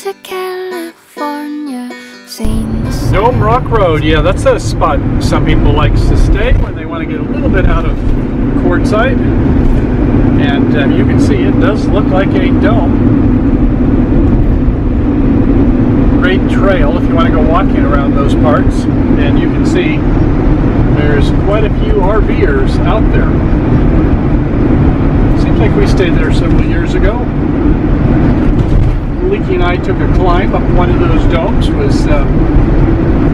to California. Dome Rock Road, yeah, that's a spot some people like to stay when they want to get a little bit out of Quartzsite. And um, you can see it does look like a dome. Great trail if you want to go walking around those parts. And you can see there's quite a few RVers out there. Seems like we stayed there several years ago. Leaky and I took a climb up one of those domes. It was uh,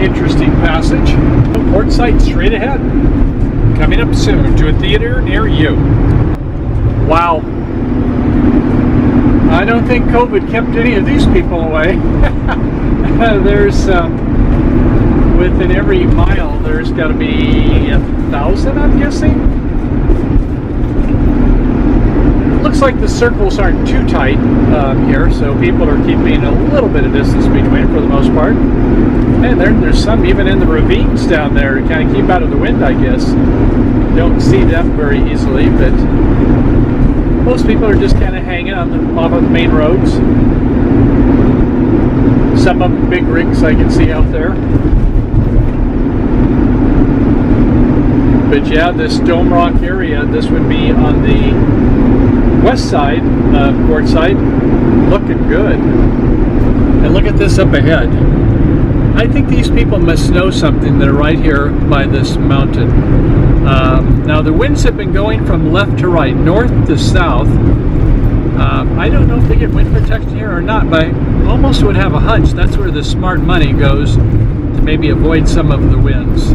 interesting passage. Quartzsite straight ahead. Coming up soon to a theater near you. Wow. I don't think COVID kept any of these people away. there's, um, within every mile, there's got to be a thousand, I'm guessing. Looks like the circles aren't too tight um, here, so people are keeping a little bit of distance between them for the most part. And there, there's some even in the ravines down there to kind of keep out of the wind, I guess. Don't see them very easily, but most people are just kind of hanging on the, off of the main roads. Some of them big rigs I can see out there. But yeah, this Dome Rock area, this would be on the west side of Quartzsite, looking good. And look at this up ahead. I think these people must know something. They're right here by this mountain. Um, now the winds have been going from left to right, north to south. Uh, I don't know if they get wind protection here or not, but I almost would have a hunch that's where the smart money goes to maybe avoid some of the winds.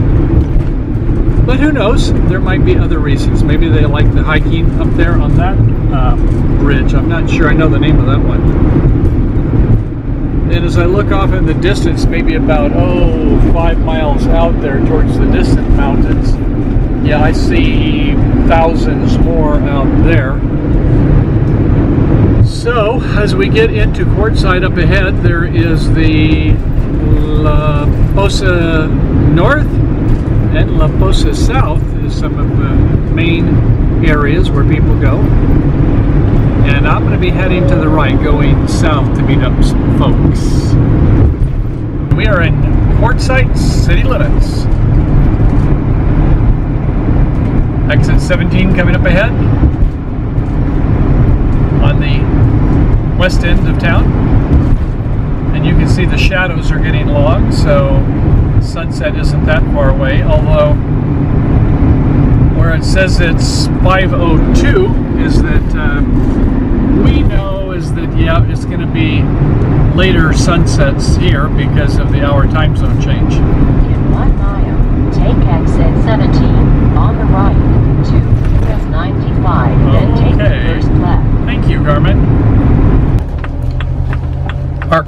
But who knows? There might be other reasons. Maybe they like the hiking up there on that uh, bridge. I'm not sure. I know the name of that one. And as I look off in the distance, maybe about, oh, five miles out there towards the distant mountains, yeah, I see thousands more out there. So, as we get into Quartzsite up ahead, there is the La Posa North and La Posa South is some of the main areas where people go. And I'm going to be heading to the right, going south to meet up some folks. We are in Quartzsite city limits. Exit 17 coming up ahead on the west end of town. And you can see the shadows are getting long, so sunset isn't that far away, although where it says it's 502 is that uh, we know is that yeah it's going to be later sunsets here because of the hour time zone change. In one mile, take exit 17 on the right to US 95, then take the Okay. first left. Thank you, Garmin.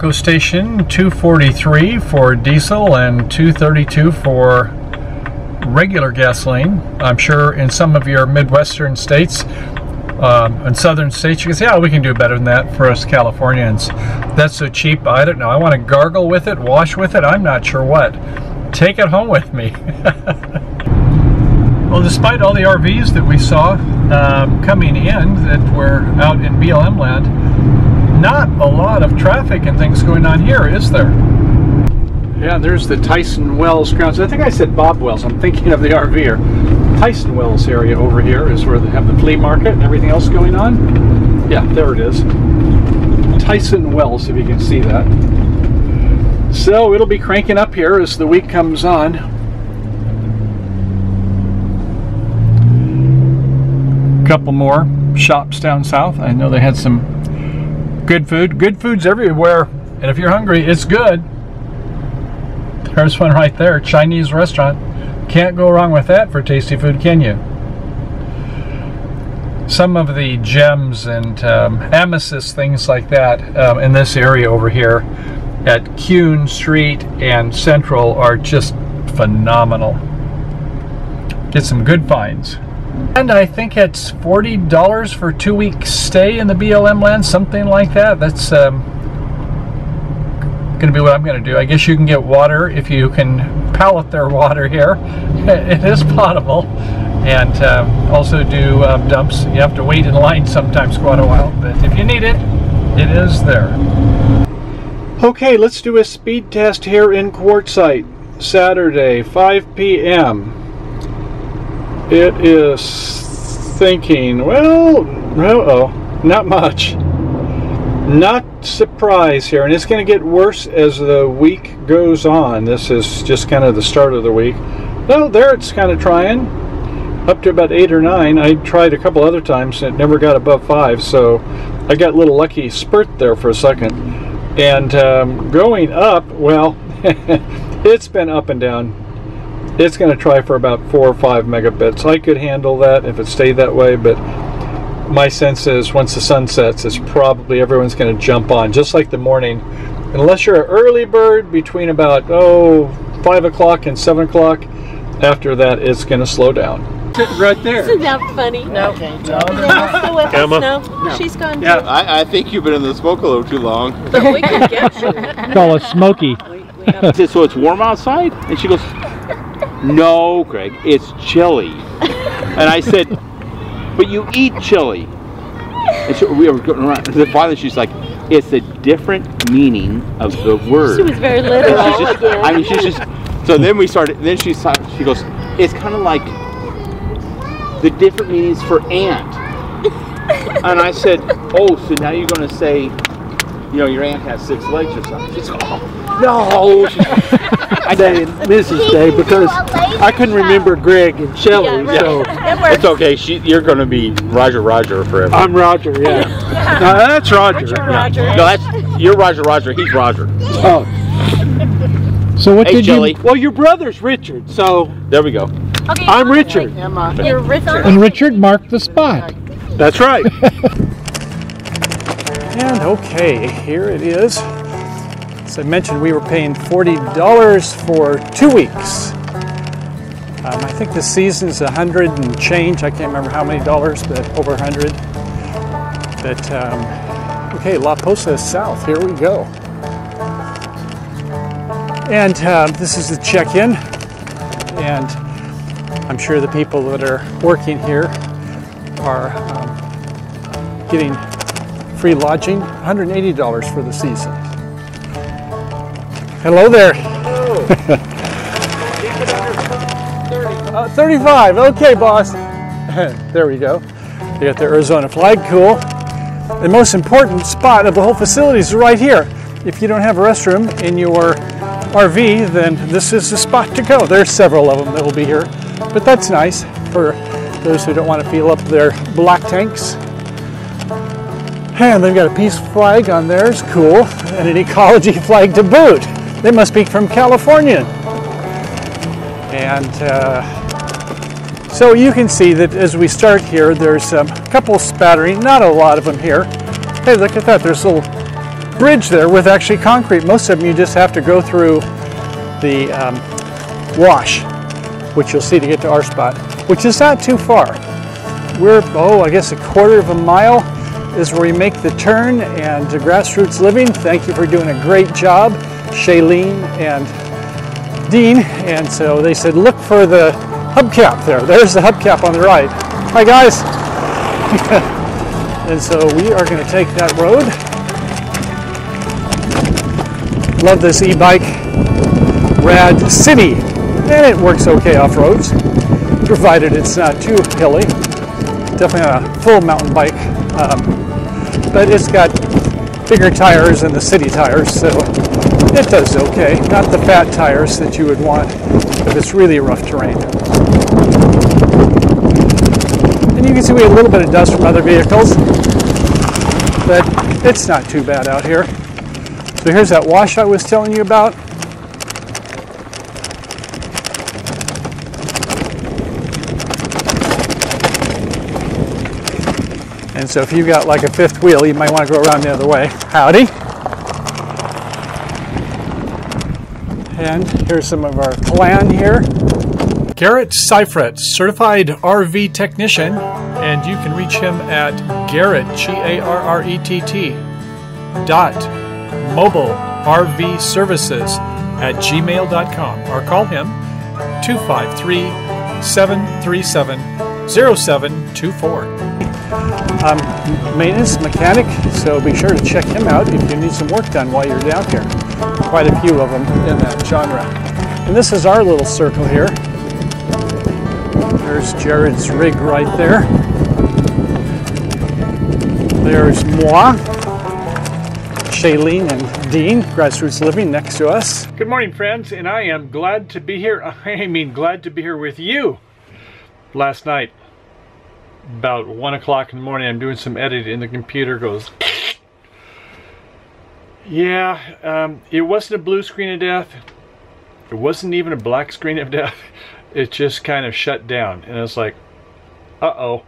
Arco Station 243 for diesel and 232 for regular gasoline. I'm sure in some of your Midwestern states um, and southern states you can say, oh, we can do better than that for us Californians. That's so cheap. I don't know. I want to gargle with it, wash with it. I'm not sure what. Take it home with me. Well, despite all the RVs that we saw um, coming in that were out in BLM land, not a lot of traffic and things going on here, is there? Yeah, there's the Tyson Wells grounds. I think I said Bob Wells. I'm thinking of the RVer. Tyson Wells area over here is where they have the flea market and everything else going on. Yeah, there it is. Tyson Wells, if you can see that. So it'll be cranking up here as the week comes on. couple more shops down south. I know they had some good food. Good food's everywhere, and if you're hungry, it's good. There's one right there, Chinese restaurant. Can't go wrong with that for tasty food, can you? Some of the gems and um, amethyst things like that um, in this area over here at Kuhn Street and Central are just phenomenal. Get some good finds. And I think it's $40 for two weeks stay in the BLM land, something like that. That's um, going to be what I'm going to do. I guess you can get water if you can pallet their water here. It is potable. And um, also do um, dumps. You have to wait in line sometimes quite a while, but if you need it, it is there. Okay, let's do a speed test here in Quartzsite. Saturday, 5 p.m. It is thinking, well, uh oh, not much. Not surprise here, and it's going to get worse as the week goes on. This is just kind of the start of the week. Well, there it's kind of trying. Up to about eight or nine. I tried a couple other times and it never got above five, so I got a little lucky spurt there for a second. And um, going up, well, it's been up and down. It's going to try for about four or five megabits. I could handle that if it stayed that way, but my sense is once the sun sets, it's probably everyone's going to jump on, just like the morning. Unless you're an early bird between about, oh, 5 o'clock and 7 o'clock, after that, it's going to slow down. Right there. Isn't that funny? No. Is Emma still with Emma? us? No. She's gone Yeah. I, I think you've been in the smoke a little too long. But we can get you. Call it smoky. We, we have I said, so it's warm outside? And she goes, no, Greg, it's chili. And I said, but you eat chili. And so we were going around. And finally she's like, it's a different meaning of the word. She was very And literal she's just, again. I mean, she's just. So then we started. Then she saw, she goes, it's kind of like the different meanings for ant. And I said, oh, so now you're going to say, you know, your aunt has six legs or something. She's like, oh, no. She's, I Day and Mrs. Day because I couldn't remember Greg and Shelley, Yeah, right. so It it's okay. She, you're going to be Roger Roger forever. I'm Roger. Yeah, no, uh, that's Roger. Roger. no, that's you're Roger Roger. He's Roger. Oh, So what Hey, did Jelly. you... well, your brother's Richard, so There we go. I'm Richard. Emma, You're Richard. And Richard marked the spot. That's right. And okay, here it is. As I mentioned, we were paying $40 for two weeks. Um, I think the season's 100 and change. I can't remember how many dollars, but over a 100. But um, okay, La Posa South. Here we go. And um, this is the check-in. And I'm sure the people that are working here are um, getting free lodging, $180 for the season. Hello there. Uh, 35. Okay, boss. there we go. You got the Arizona flag. Cool. The most important spot of the whole facility is right here. If you don't have a restroom in your RV, then this is the spot to go. There's several of them that will be here, but that's nice for those who don't want to fill up their black tanks. And they've got a peace flag on theirs, cool, and an ecology flag to boot. They must be from California. And uh, so you can see that as we start here, there's a couple spattering, not a lot of them here. Hey, look at that, there's a little bridge there with actually concrete. Most of them you just have to go through the um, wash, which you'll see to get to our spot, which is not too far. We're, oh, I guess a quarter of a mile is where we make the turn and to Grassroots Living. Thank you for doing a great job, Shailene and Dean. And so they said, look for the hubcap there. There's the hubcap on the right. Hi, guys. and so we are going to take that road. Love this e-bike. Rad City. And it works okay off roads, provided it's not too hilly. Definitely a full mountain bike. Um, but it's got bigger tires than the city tires, so it does okay. Not the fat tires that you would want if it's really rough terrain. And you can see we have a little bit of dust from other vehicles, but it's not too bad out here. So here's that wash I was telling you about. And so if you've got like a fifth wheel, you might want to go around the other way. Howdy. And here's some of our clan here. Garrett Seifert, certified RV technician, and you can reach him at Garrett, G A R R E T T, dot mobile RV services at gmail.com or call him 253 737 0724. Um, maintenance mechanic, so be sure to check him out if you need some work done while you're down here. Quite a few of them in that genre. And this is our little circle here. There's Jared's rig right there. There's moi, Shailene and Dean, Grassroots Living, next to us. Good morning, friends, and I am glad to be here. I mean, glad to be here with you. Last night, about one o'clock in the morning, I'm doing some editing, and the computer goes. Yeah, um, it wasn't a blue screen of death. It wasn't even a black screen of death. It just kind of shut down, and I was like, "Uh-oh."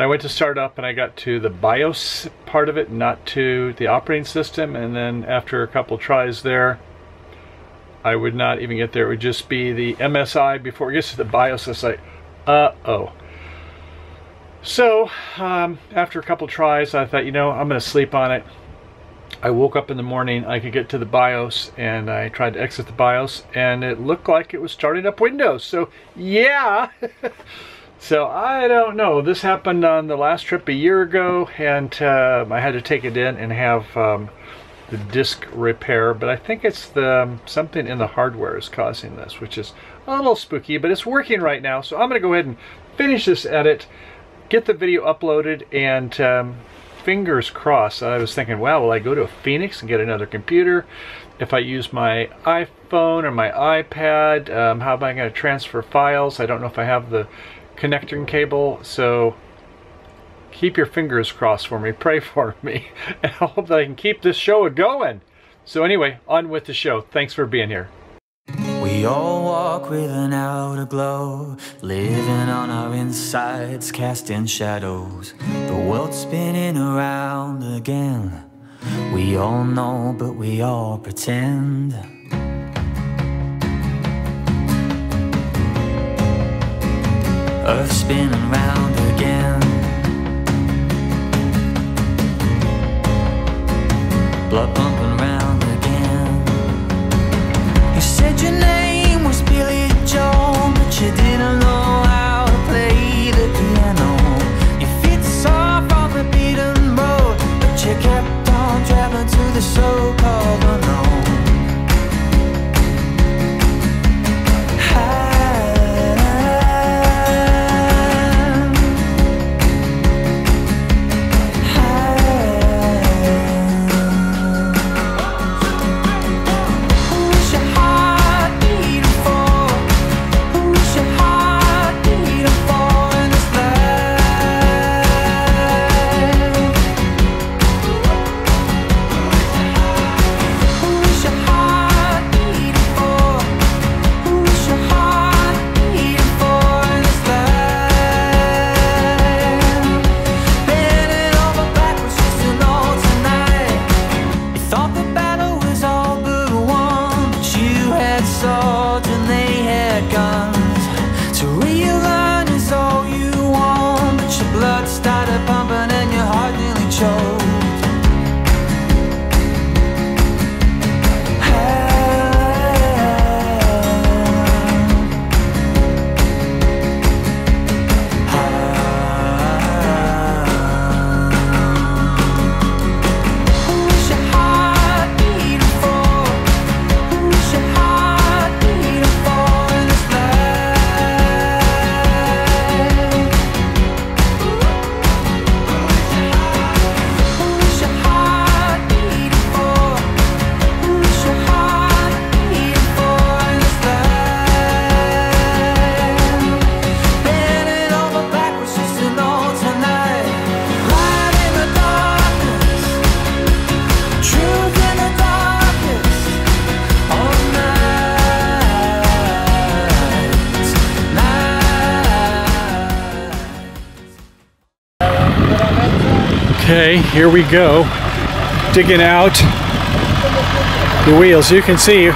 I went to start up and I got to the BIOS part of it, not to the operating system. And then after a couple tries there, I would not even get there. It would just be the MSI before it gets to the BIOS. It's like, uh-oh. So um, after a couple tries, I thought, you know, I'm going to sleep on it. I woke up in the morning, I could get to the BIOS, and I tried to exit the BIOS, and it looked like it was starting up Windows. So, yeah. So I don't know. This happened on the last trip a year ago, and uh, I had to take it in and have um, the disk repair. But I think it's the um, something in the hardware is causing this, which is a little spooky. But it's working right now, so I'm going to go ahead and finish this edit, get the video uploaded, and um, fingers crossed. I was thinking, wow, will I go to Phoenix and get another computer? If I use my iPhone or my iPad, um, how am I going to transfer files? I don't know if I have the connecting cable so keep your fingers crossed for me pray for me and I hope that I can keep this show going so anyway on with the show thanks for being here We all walk with an outer glow, living on our insides, casting shadows. The world's spinning around again. We all know, but we all pretend. Earth spinning round again. Blood pumping so-called okay here we go. Digging out the wheels. You can see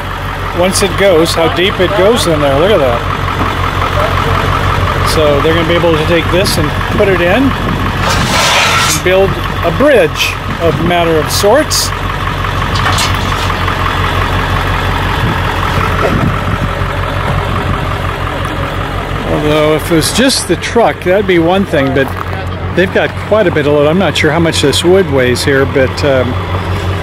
once it goes how deep it goes in there. Look at that. So they're going to be able to take this and put it in and build a bridge of matter of sorts. Although if it was just the truck, that'd be one thing, but they've got quite a bit of load. I'm not sure how much this wood weighs here, but um,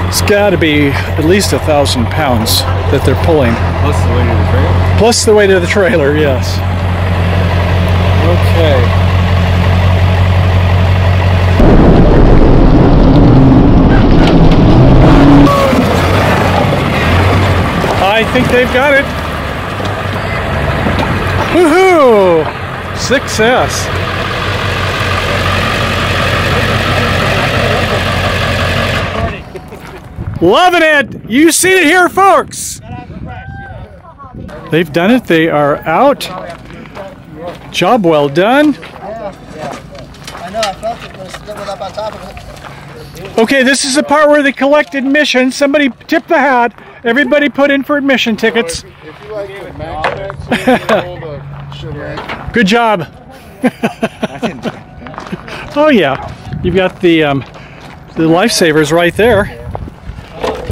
it's got to be at least a thousand pounds that they're pulling. Plus the weight of the trailer. Plus the weight of the trailer, yes. Okay. I think they've got it. Woohoo! Success. Loving it! You seen it here, folks! They've done it. They are out. Job well done. Okay, this is the part where they collect admission. Somebody tip the hat. Everybody put in for admission tickets. Good job. oh yeah, you've got the um, the lifesavers right there.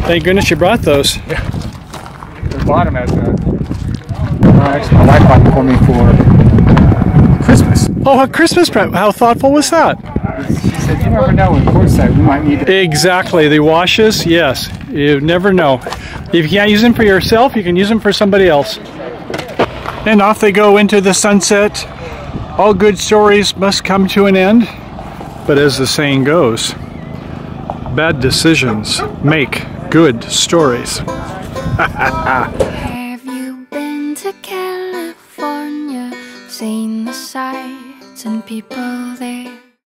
Thank goodness you brought those. The bottom has that. Uh, actually, my wife bought them for me for Christmas. Oh, a Christmas present. How thoughtful was that? She said, you never know in Quartzsite we might need it. Exactly. The washes, yes. You never know. If you can't use them for yourself, you can use them for somebody else. And off they go into the sunset. All good stories must come to an end. But as the saying goes, bad decisions make good stories. Have you been to California? Seen the sights and people there?